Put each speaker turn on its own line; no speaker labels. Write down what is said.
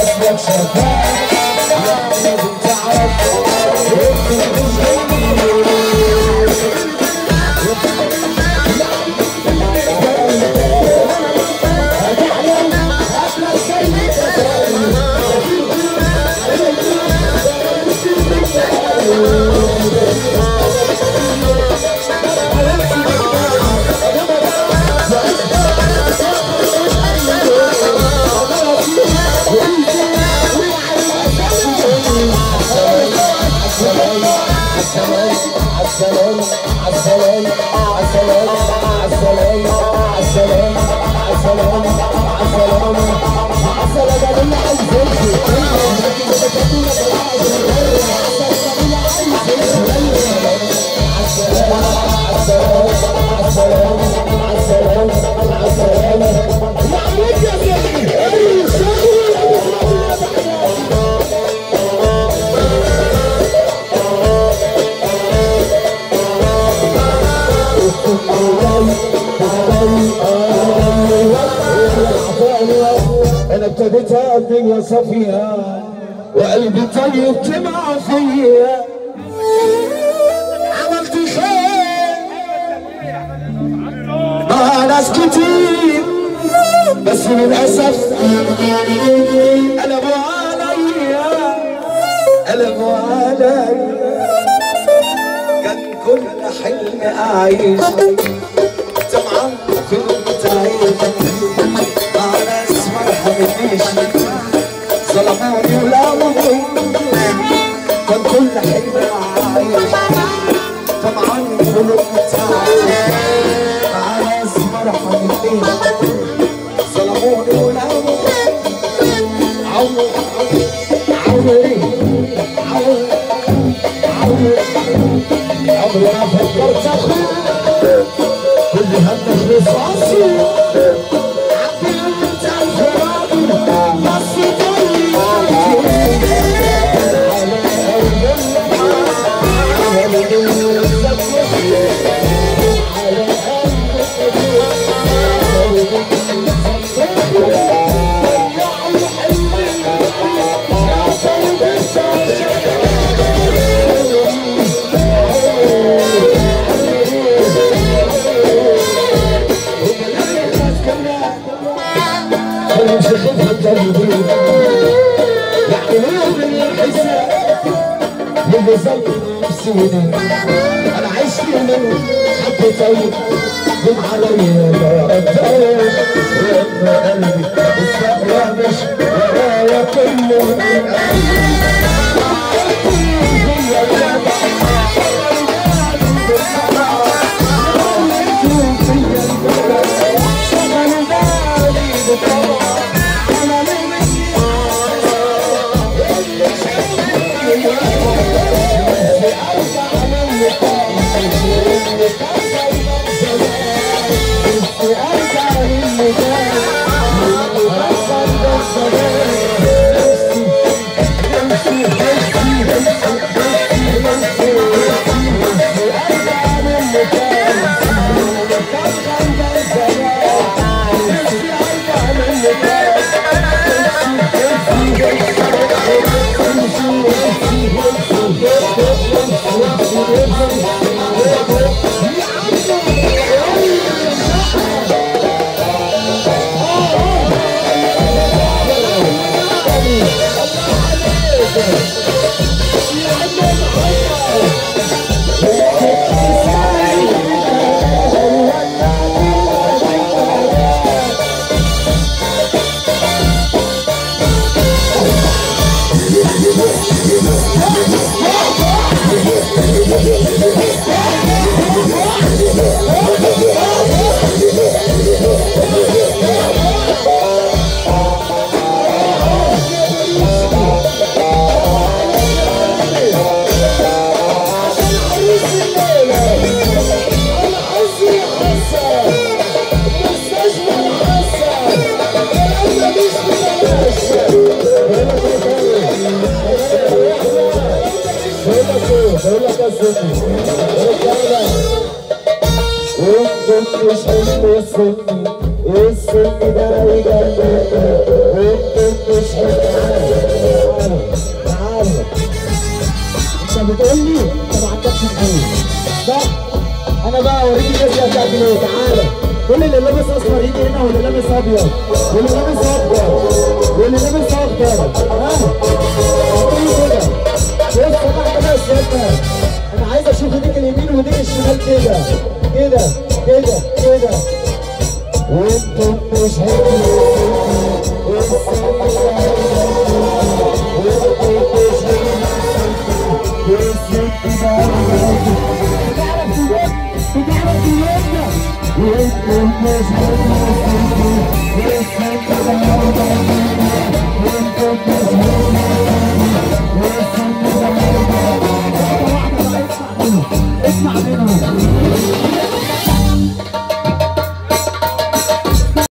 just what you want. السلام على السلام على السلام على السلام على السلام على السلام على السلام على السلام ابتديت الدنيا صفية وقلبي طيب تبع فيا عملت خير مع ناس كتير بس للأسف قلبوا عليا قلبوا عليا. كان كل حلم أعيش ليش ظلموني ولا مظلوم كان كل حلم عايش طبعا القلوب بتعايش مع ناس مرحب بيش ظلموني ولا مظلوم عور عوري عمري ما فكرت أخوك كل همك رصاصي العزة واللي زي نفسي ودين أنا عشت منه حب طيب قوم عليا الطيب قلبي الصبر مش ورايا كله Brasil. Yeah. بقول لك يا سيدي وان كنتش انت السني السني ده أنا وجنبك وان كنتش انت معايا انت بتقول لي انت أنا بقى اوريك الفيديو بتاعتي ليه تعالى كل اللي لابس اسمر يجي هنا واللي لابس ابيض واللي لابس اخضر واللي لابس اخضر ها سنة أنا عايز أشوف ايديك اليمين وايديك الشمال كده. كده كده كده. وأنتم مش وأنتم مش